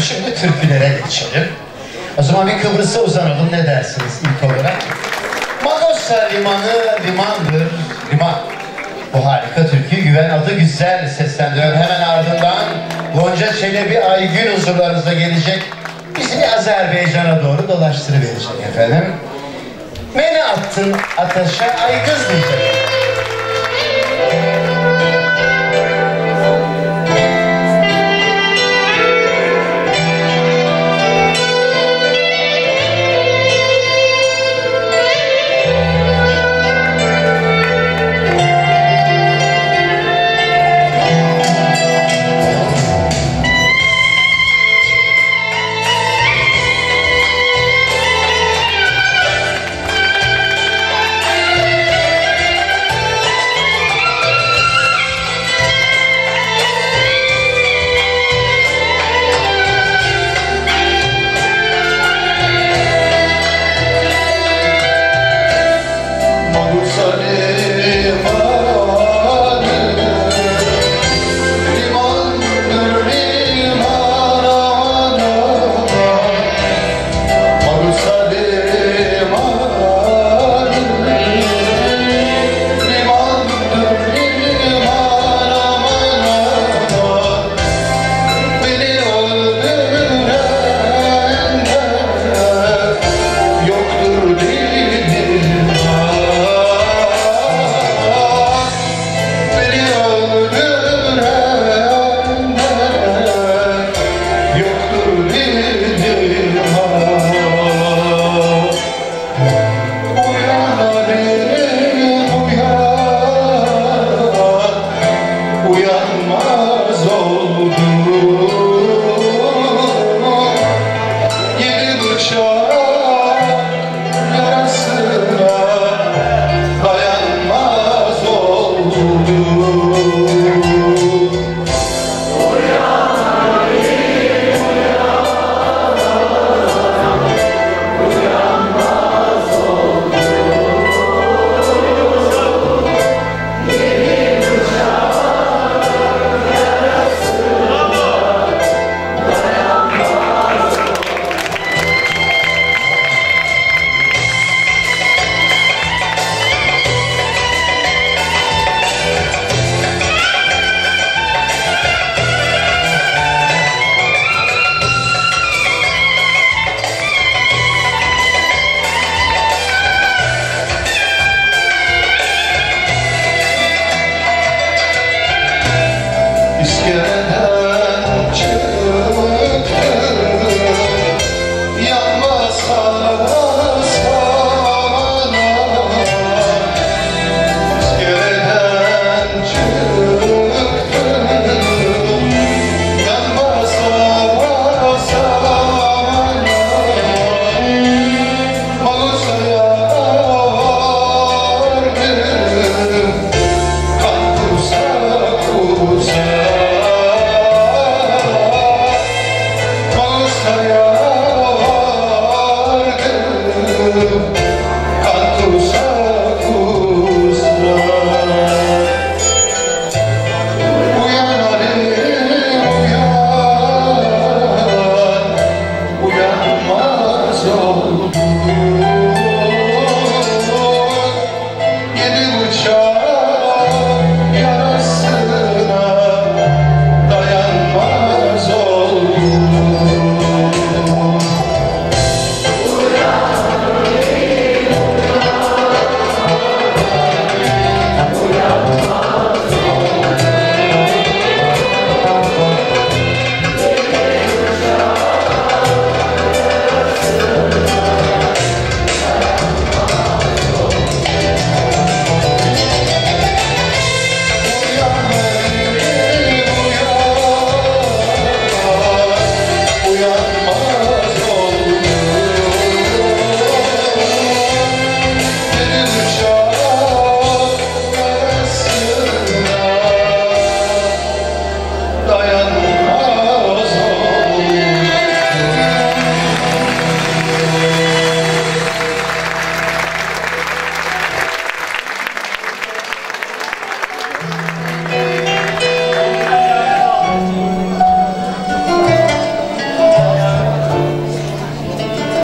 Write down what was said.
Şimdi türkülere geçelim. O zaman bir Kıbrıs'a uzanalım ne dersiniz ilk olarak? Magosa limanı limandır, liman. Bu harika türküyü Güven adı güzel seslendiriyor. Hemen ardından Gonca Çelebi Aygün huzurlarınıza gelecek. Bizi bir Azerbaycan'a doğru dolaştırıverecek efendim. Beni attın ateşe aygız diyecek. Sonny.